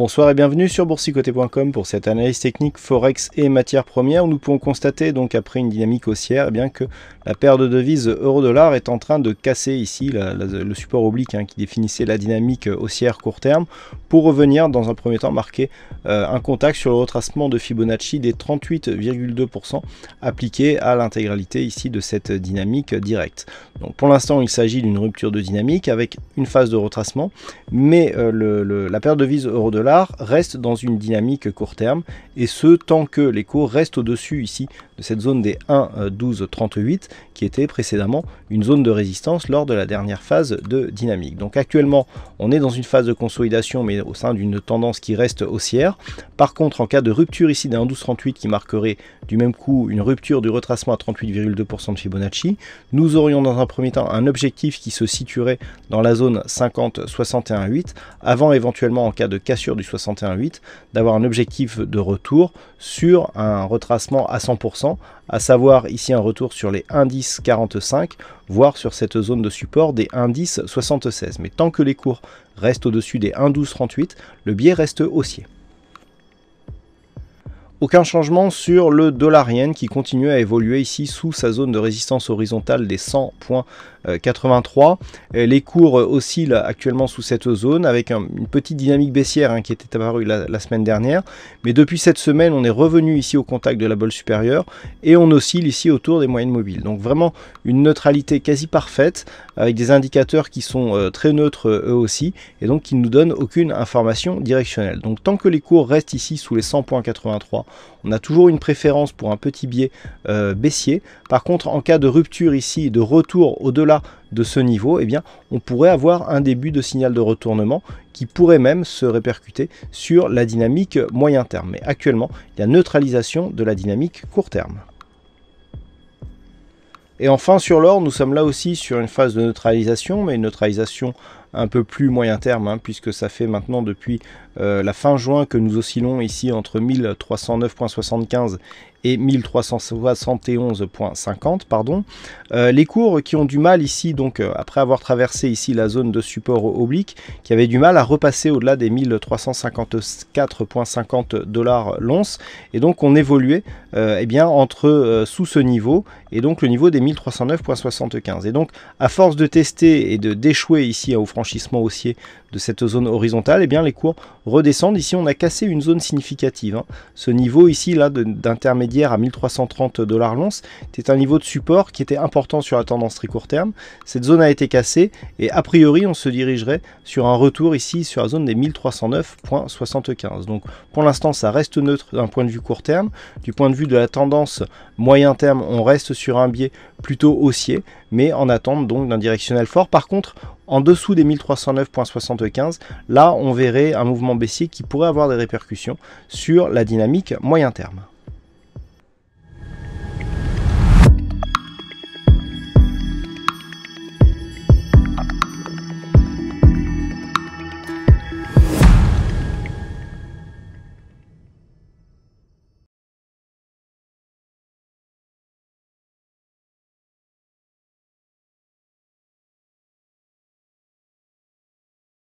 Bonsoir et bienvenue sur boursicoté.com pour cette analyse technique Forex et matières premières nous pouvons constater donc après une dynamique haussière eh bien que la paire de devises euro-dollar est en train de casser ici le support oblique hein, qui définissait la dynamique haussière court terme pour revenir dans un premier temps marquer euh, un contact sur le retracement de Fibonacci des 38,2% appliqué à l'intégralité ici de cette dynamique directe. Donc pour l'instant il s'agit d'une rupture de dynamique avec une phase de retracement mais euh, la paire de devises euro-dollar reste dans une dynamique court terme et ce tant que les cours restent au-dessus ici de cette zone des 1,1238 euh, qui était précédemment une zone de résistance lors de la dernière phase de dynamique. Donc actuellement on est dans une phase de consolidation mais au sein d'une tendance qui reste haussière. Par contre en cas de rupture ici des 1,1238 qui marquerait du même coup une rupture du retracement à 38,2% de Fibonacci, nous aurions dans un premier temps un objectif qui se situerait dans la zone 50-61,8 avant éventuellement en cas de cassure du 61.8 d'avoir un objectif de retour sur un retracement à 100%, à savoir ici un retour sur les indices 45, voire sur cette zone de support des indices 76. Mais tant que les cours restent au-dessus des 1,1238, le biais reste haussier. Aucun changement sur le dollar yen qui continue à évoluer ici sous sa zone de résistance horizontale des 100.83. Les cours oscillent actuellement sous cette zone avec une petite dynamique baissière hein, qui était apparue la, semaine dernière. Mais depuis cette semaine, on est revenu ici au contact de la bolle supérieure et on oscille ici autour des moyennes mobiles. Donc vraiment une neutralité quasi parfaite avec des indicateurs qui sont euh, très neutres eux aussi et donc qui ne nous donnent aucune information directionnelle. Donc tant que les cours restent ici sous les 100.83 on a toujours une préférence pour un petit biais euh, baissier. Par contre, en cas de rupture ici, de retour au-delà de ce niveau, eh bien, on pourrait avoir un début de signal de retournement qui pourrait même se répercuter sur la dynamique moyen terme. Mais actuellement, il y a neutralisation de la dynamique court terme. Et enfin sur l'or, nous sommes là aussi sur une phase de neutralisation, mais une neutralisation un peu plus moyen terme, hein, puisque ça fait maintenant depuis euh, la fin juin que nous oscillons ici entre 1309.75 et 1371.50 pardon. Euh, les cours qui ont du mal ici, donc euh, après avoir traversé ici la zone de support oblique, qui avaient du mal à repasser au-delà des 1354.50 dollars l'once, et donc on évoluait eh bien, entre sous ce niveau et donc le niveau des 1309.75. Et donc à force de tester et de d'échouer ici au haussier de cette zone horizontale, et eh bien les cours redescendent. Ici, on a cassé une zone significative. Hein. Ce niveau ici, là, d'intermédiaire à 1330 dollars l'once, était un niveau de support qui était important sur la tendance très court terme. Cette zone a été cassée et a priori, on se dirigerait sur un retour ici sur la zone des 1309.75. Donc, pour l'instant, ça reste neutre d'un point de vue court terme. Du point de vue de la tendance moyen terme, on reste sur un biais plutôt haussier, mais en attente donc d'un directionnel fort. Par contre, en dessous des 1309.75, là on verrait un mouvement baissier qui pourrait avoir des répercussions sur la dynamique moyen terme.